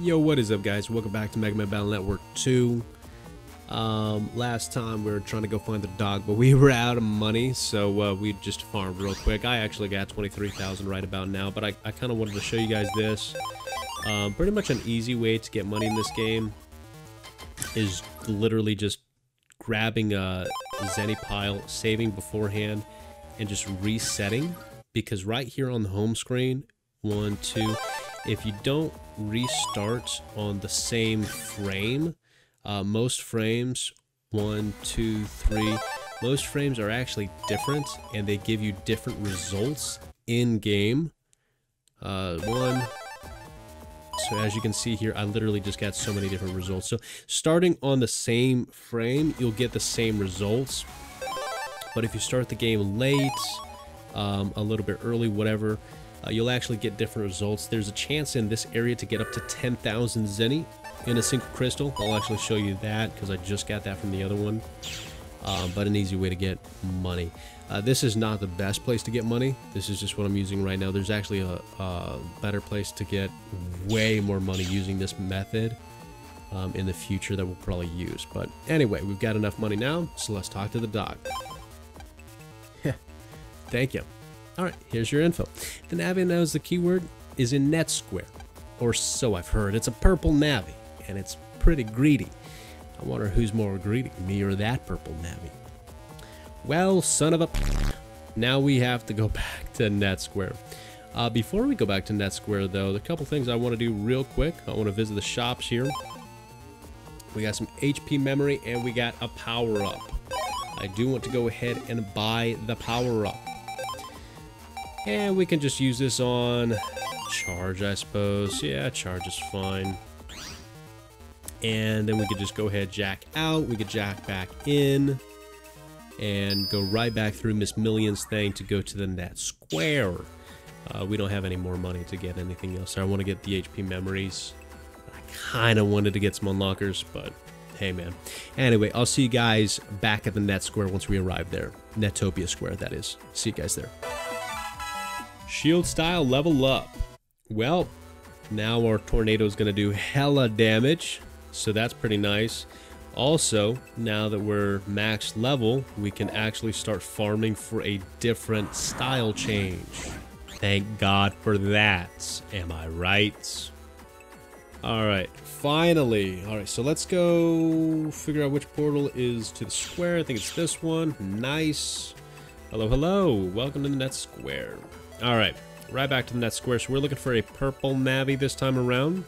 Yo, what is up, guys? Welcome back to Mega Man Battle Network 2. Um, last time we were trying to go find the dog, but we were out of money, so uh, we just farmed real quick. I actually got 23,000 right about now, but I, I kind of wanted to show you guys this. Um, pretty much an easy way to get money in this game is literally just grabbing a Zenny pile, saving beforehand, and just resetting. Because right here on the home screen, one, two, if you don't restart on the same frame, uh, most frames, one, two, three, most frames are actually different and they give you different results in game. Uh, one, so as you can see here, I literally just got so many different results. So starting on the same frame, you'll get the same results. But if you start the game late, um, a little bit early, whatever, uh, you'll actually get different results. There's a chance in this area to get up to 10,000 Zenny in a single crystal. I'll actually show you that because I just got that from the other one. Uh, but an easy way to get money. Uh, this is not the best place to get money. This is just what I'm using right now. There's actually a, a better place to get way more money using this method um, in the future that we'll probably use. But anyway, we've got enough money now, so let's talk to the dog. Thank you. Alright, here's your info. The Navi knows the keyword is in NetSquare. Or so I've heard. It's a purple Navi, and it's pretty greedy. I wonder who's more greedy, me or that purple Navi. Well, son of a... Now we have to go back to NetSquare. Uh, before we go back to NetSquare, though, the couple things I want to do real quick. I want to visit the shops here. We got some HP memory, and we got a power-up. I do want to go ahead and buy the power-up. And we can just use this on charge, I suppose. Yeah, charge is fine. And then we could just go ahead, jack out. We could jack back in. And go right back through Miss Millions thing to go to the net square. Uh, we don't have any more money to get anything else. I want to get the HP memories. I kind of wanted to get some unlockers, but hey, man. Anyway, I'll see you guys back at the net square once we arrive there. Netopia Square, that is. See you guys there. Shield style level up. Well, now our tornado is going to do hella damage, so that's pretty nice. Also, now that we're max level, we can actually start farming for a different style change. Thank God for that. Am I right? Alright, finally. Alright, so let's go figure out which portal is to the square. I think it's this one. Nice. Hello, hello. Welcome to the net square. Alright, right back to the net square. So we're looking for a purple Navi this time around.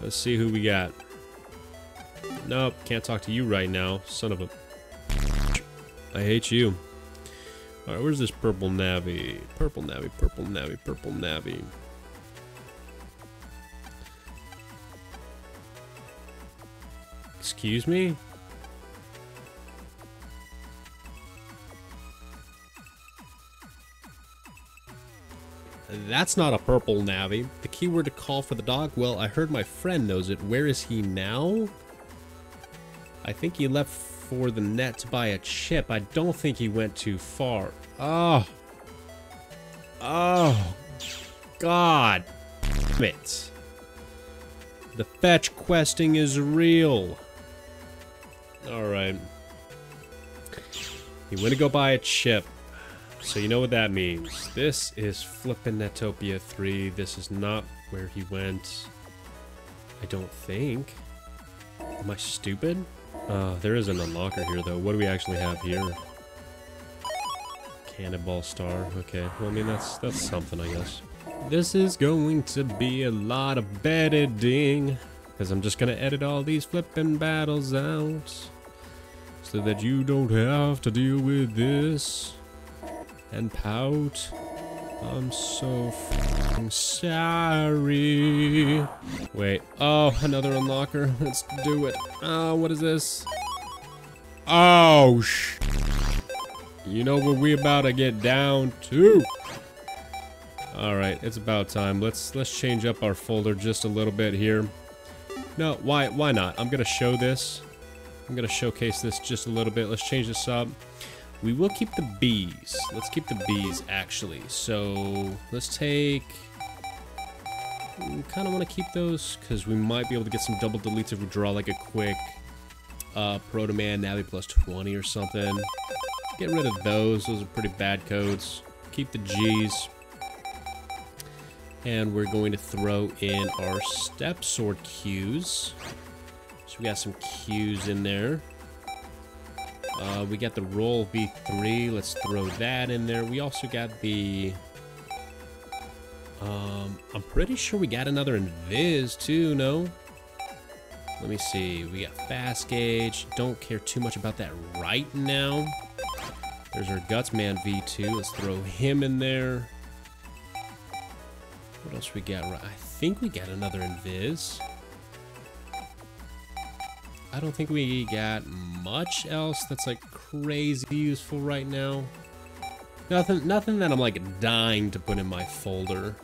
Let's see who we got. Nope, can't talk to you right now. Son of a... I hate you. Alright, where's this purple Navi? Purple Navi, purple Navi, purple Navi. Excuse me? That's not a purple Navi. The keyword to call for the dog? Well, I heard my friend knows it. Where is he now? I think he left for the net to buy a chip. I don't think he went too far. Oh. Oh. God. Damn it. The fetch questing is real. Alright. He went to go buy a chip. So you know what that means. This is flippin' Netopia 3. This is not where he went. I don't think. Am I stupid? Uh, there is an unlocker here, though. What do we actually have here? Cannonball Star. Okay, well, I mean, that's, that's something, I guess. This is going to be a lot of editing. Because I'm just going to edit all these flipping battles out. So that you don't have to deal with this and pout. I'm so sorry. Wait. Oh, another unlocker. Let's do it. Oh, what is this? Oh, sh. You know what we about to get down to? All right, it's about time. Let's let's change up our folder just a little bit here. No, why why not? I'm gonna show this. I'm gonna showcase this just a little bit. Let's change this up. We will keep the bees. Let's keep the bees, actually. So, let's take... We kind of want to keep those because we might be able to get some double deletes if we draw like a quick uh, Proto Man, Navi plus 20 or something. Get rid of those. Those are pretty bad codes. Keep the G's. And we're going to throw in our Step Sword Qs. So we got some Qs in there. Uh, we got the Roll V3. Let's throw that in there. We also got the... Um, I'm pretty sure we got another Invis too, no? Let me see. We got Fast Gauge. Don't care too much about that right now. There's our Gutsman V2. Let's throw him in there. What else we got? I think we got another Invis. I don't think we got much else that's like crazy useful right now. Nothing, nothing that I'm like dying to put in my folder.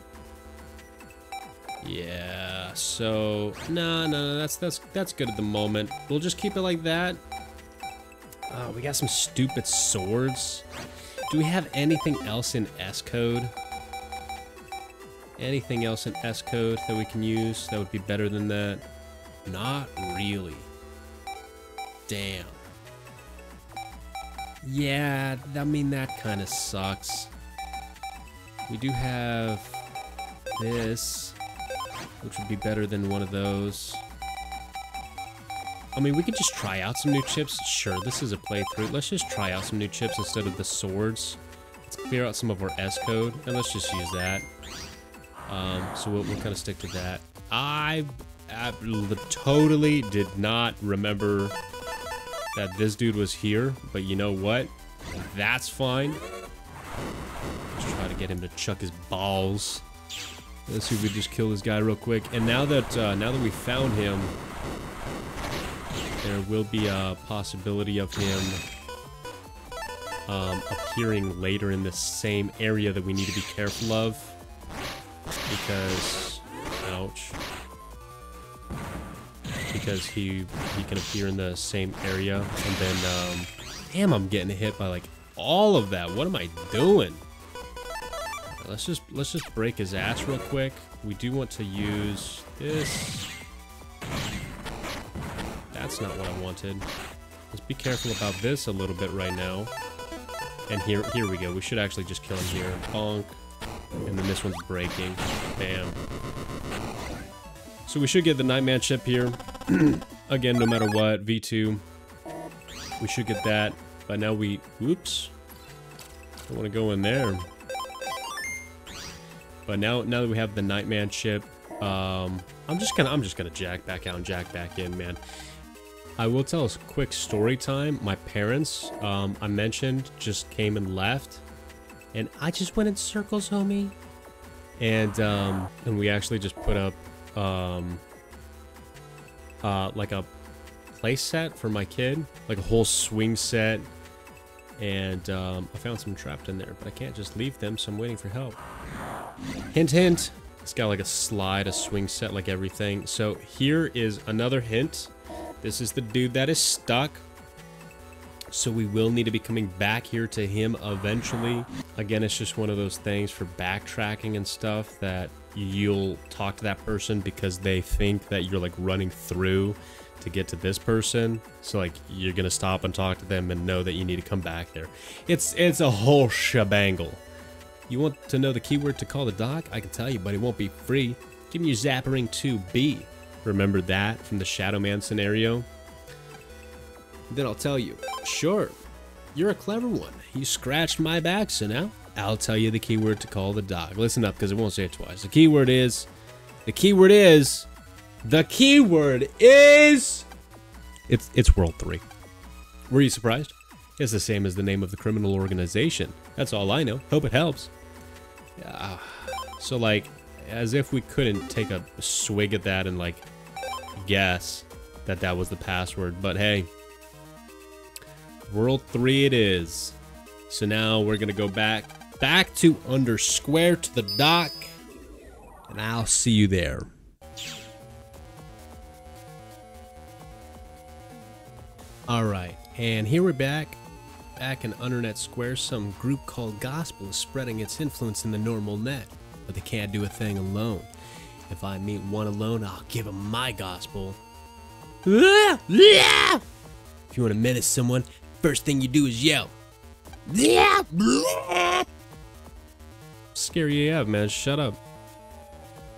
Yeah, so no, no, no, that's that's that's good at the moment. We'll just keep it like that. Uh, we got some stupid swords. Do we have anything else in S code? Anything else in S code that we can use that would be better than that? Not really. Damn. Yeah, I mean, that kind of sucks. We do have this, which would be better than one of those. I mean, we could just try out some new chips. Sure, this is a playthrough. Let's just try out some new chips instead of the swords. Let's clear out some of our S code, and let's just use that. Um, so we'll, we'll kind of stick to that. I, I totally did not remember that this dude was here, but you know what? That's fine. Let's try to get him to chuck his balls. Let's see if we just kill this guy real quick. And now that uh, now that we found him, there will be a possibility of him um, appearing later in the same area that we need to be careful of. Because, ouch. Because he he can appear in the same area, and then, um, damn, I'm getting hit by like all of that. What am I doing? Let's just let's just break his ass real quick. We do want to use this. That's not what I wanted. Let's be careful about this a little bit right now. And here here we go. We should actually just kill him here. Bonk. And then this one's breaking. Bam. So we should get the Nightman chip here. Again, no matter what. V2. We should get that. But now we... Oops. Don't want to go in there. But now, now that we have the Nightman chip, um, I'm just gonna, I'm just gonna jack back out and jack back in, man. I will tell a quick story time. My parents, um, I mentioned, just came and left, and I just went in circles, homie. And um, and we actually just put up, um, uh, like a play set for my kid, like a whole swing set. And um, I found some trapped in there, but I can't just leave them, so I'm waiting for help. Hint, hint. It's got like a slide, a swing set, like everything. So here is another hint. This is the dude that is stuck. So we will need to be coming back here to him eventually. Again, it's just one of those things for backtracking and stuff that you'll talk to that person because they think that you're like running through to get to this person. So like you're gonna stop and talk to them and know that you need to come back there. It's it's a whole shebangle. You want to know the keyword to call the doc? I can tell you, but it won't be free. Give me your Zappering 2B. Remember that from the Shadow Man scenario? Then I'll tell you. Sure, you're a clever one. You scratched my back, so now I'll tell you the keyword to call the dog. Listen up, because it won't say it twice. The keyword is, the keyword is, the keyword is, it's it's World 3. Were you surprised? It's the same as the name of the criminal organization. That's all I know. Hope it helps. Yeah. So like, as if we couldn't take a swig at that and like guess that that was the password. But hey, World 3 it is. So now we're going to go back, back to under square to the doc. And I'll see you there. All right, and here we're back. Back in Undernet Square, some group called Gospel is spreading its influence in the normal net, but they can't do a thing alone. If I meet one alone, I'll give him my gospel. If you want to menace someone, first thing you do is yell. Scary AF, man. Shut up.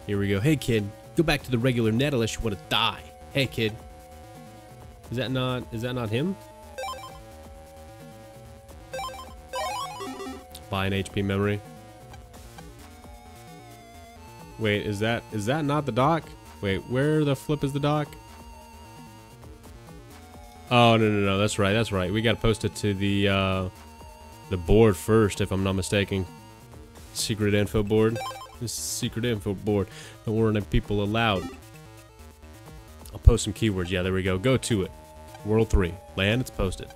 Here we go. Hey, kid. Go back to the regular net unless you want to die. Hey, kid. Is that not... Is that not him? Buy an HP memory. Wait, is that... Is that not the doc? Wait, where the flip is the doc? Oh, no, no, no. That's right. That's right. We got to post it to the, uh... The board first, if I'm not mistaken. Secret info board. This secret info board. Don't people allowed. I'll post some keywords. Yeah, there we go. Go to it. World 3. Lan, it's posted.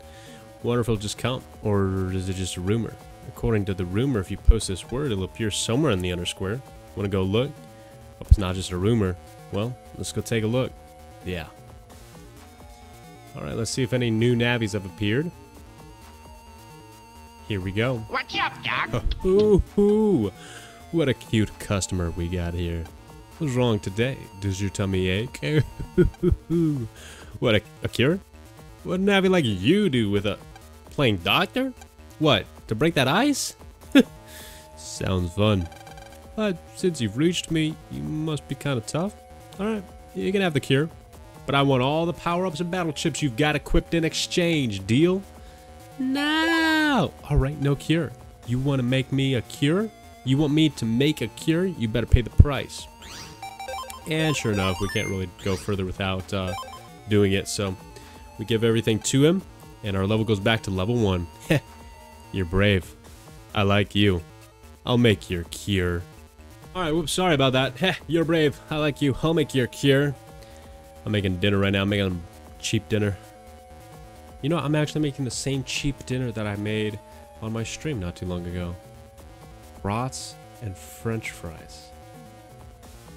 Wonder if it'll just count, or is it just a rumor? According to the rumor, if you post this word, it'll appear somewhere in the undersquare. Wanna go look? Hope it's not just a rumor. Well, let's go take a look. Yeah. Alright, let's see if any new navies have appeared. Here we go. What's up, Doc? Ooh, ooh, what a cute customer we got here. What's wrong today? Does your tummy ache? what, a, a cure? What an Navi like you do with a playing doctor? What, to break that ice? Sounds fun. But since you've reached me, you must be kind of tough. Alright, you can have the cure. But I want all the power-ups and battle chips you've got equipped in exchange. Deal? No! Alright, no cure. You want to make me a cure? You want me to make a cure? You better pay the price. And sure enough, we can't really go further without uh, doing it, so we give everything to him, and our level goes back to level 1. You're brave. I like you. I'll make your cure. Alright, whoops, sorry about that. Heh, you're brave. I like you. I'll make your cure. I'm making dinner right now. I'm making a cheap dinner. You know, I'm actually making the same cheap dinner that I made on my stream not too long ago. Brats and french fries.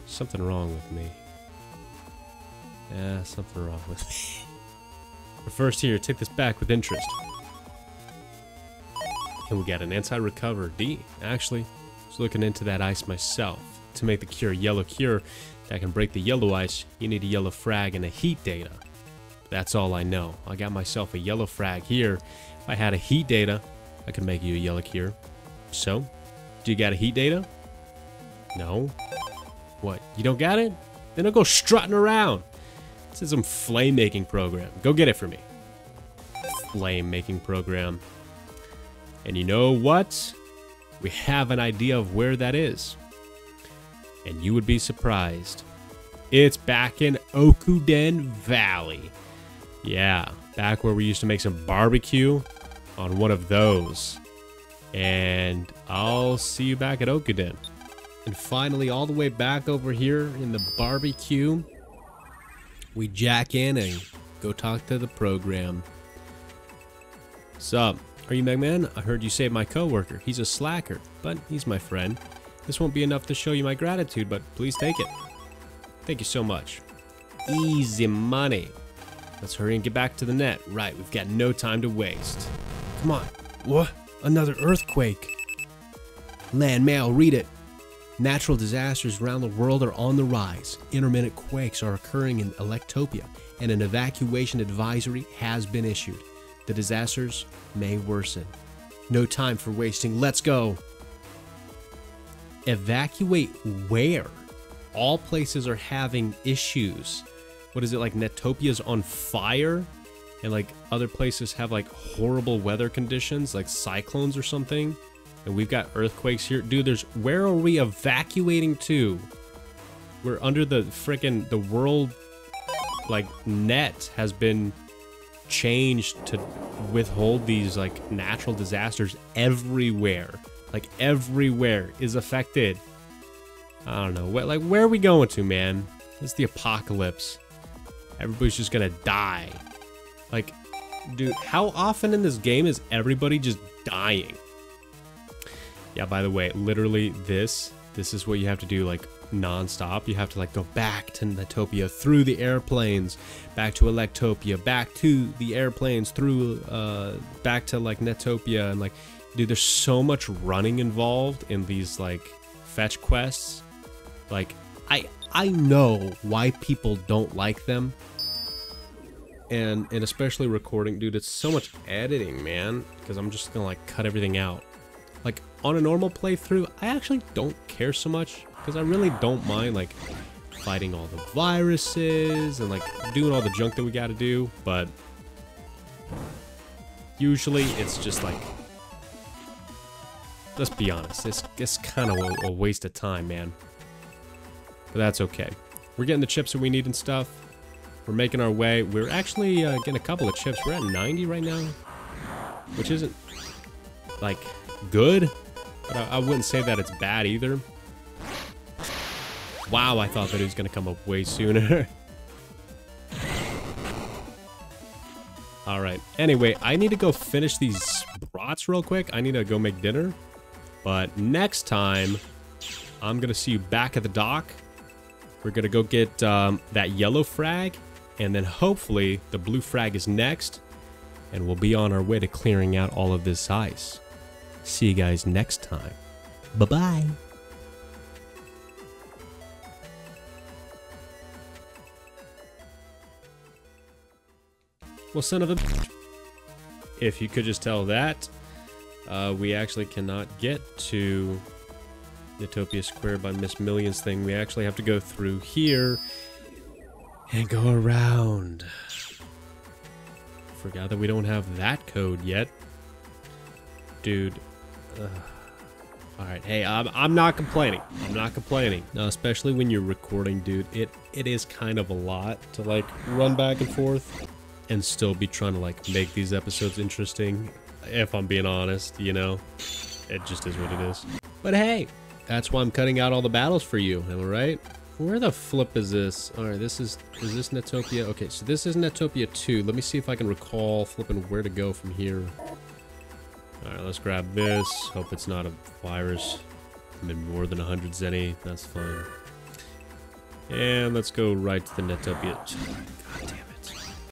Something wrong with me. Yeah, something wrong with me. but first here, take this back with interest. And we got an anti-recover D. Actually, I was looking into that ice myself. To make the cure yellow cure that can break the yellow ice, you need a yellow frag and a heat data. That's all I know. I got myself a yellow frag here. If I had a heat data, I could make you a yellow cure. So, do you got a heat data? No. What? You don't got it? Then don't go strutting around. This is some flame making program. Go get it for me. Flame making program. And you know what? We have an idea of where that is. And you would be surprised. It's back in Okuden Valley. Yeah, back where we used to make some barbecue on one of those. And I'll see you back at Okuden. And finally, all the way back over here in the barbecue, we jack in and go talk to the program. Sup? Are you Megman? I heard you saved my coworker. He's a slacker, but he's my friend. This won't be enough to show you my gratitude, but please take it. Thank you so much. Easy money. Let's hurry and get back to the net. Right, we've got no time to waste. Come on. What? Another earthquake. Lan mail, read it. Natural disasters around the world are on the rise. Intermittent quakes are occurring in Electopia, and an evacuation advisory has been issued. The disasters may worsen. No time for wasting. Let's go. Evacuate where? All places are having issues. What is it like? Netopia's on fire? And like other places have like horrible weather conditions, like cyclones or something. And we've got earthquakes here. Dude, there's where are we evacuating to? We're under the freaking the world like net has been changed to withhold these like natural disasters everywhere. Like everywhere is affected. I don't know. What like where are we going to, man? It's the apocalypse. Everybody's just gonna die. Like, dude, how often in this game is everybody just dying? Yeah, by the way, literally this, this is what you have to do like non-stop. You have to like go back to Netopia through the airplanes, back to Electopia, back to the airplanes, through uh back to like Netopia and like dude, there's so much running involved in these like fetch quests. Like I I know why people don't like them. And and especially recording, dude, it's so much editing, man, because I'm just to like cut everything out. Like on a normal playthrough, I actually don't care so much because I really don't mind like fighting all the viruses and like doing all the junk that we got to do, but usually it's just like let's be honest, it's, it's kind of a, a waste of time, man. But that's okay. We're getting the chips that we need and stuff. We're making our way. We're actually uh, getting a couple of chips. We're at 90 right now, which isn't, like, good. But I, I wouldn't say that it's bad either. Wow, I thought that it was going to come up way sooner. Alright, anyway, I need to go finish these brats real quick. I need to go make dinner. But next time, I'm going to see you back at the doc. We're going to go get um, that yellow frag. And then hopefully the blue frag is next. And we'll be on our way to clearing out all of this ice. See you guys next time. Bye-bye. Well, son of a... If you could just tell that, uh, we actually cannot get to Netopia Square by Miss Millions thing. We actually have to go through here and go around. Forgot that we don't have that code yet. Dude. Uh, Alright, hey, I'm, I'm not complaining. I'm not complaining. Now, especially when you're recording, dude, it, it is kind of a lot to, like, run back and forth and still be trying to like make these episodes interesting. If I'm being honest, you know, it just is what it is. But hey, that's why I'm cutting out all the battles for you. Am I right? Where the flip is this? All right, this is, is this Netopia? Okay, so this is Netopia 2. Let me see if I can recall flipping where to go from here. All right, let's grab this. Hope it's not a virus. I'm in more than 100 Zenny. That's fine. And let's go right to the Netopia. God damn